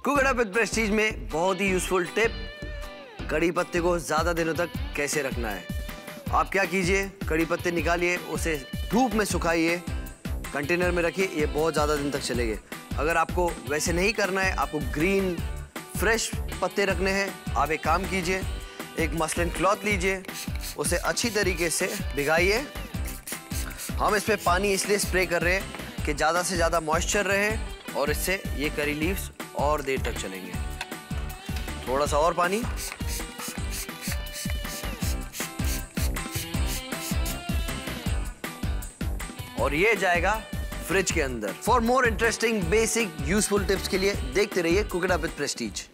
Up with Prestige में बहुत ही useful tip कड़ी पत्ते को ज़्यादा दिनों तक कैसे रखना है? आप क्या कीजिए? कड़ी पत्ते निकालिए, उसे धूप में सुखाइए कंटेनर में रखिए, ये बहुत ज़्यादा दिन तक चलेंगे। अगर आपको वैसे नहीं करना है, आपको ग्रीन फ्रेश पत्ते रखने हैं, आप एक काम कीजिए, एक मसलन क्लॉथ लीजिए, उसे अच्छी तरीके से भिगाइए। हम इस पर पानी इसलिए स्प्रे कर रहे हैं कि ज़्यादा से ज़्यादा मॉइस्चर रहे और इससे ये करी लीव्स और देर तक चलेंगे। थोड़ा सा और पानी। और ये जाएगा फ्रिज के अंदर। For more interesting basic useful tips के लिए देखते रहिए कुकड़ा विद प्रेस्टीज।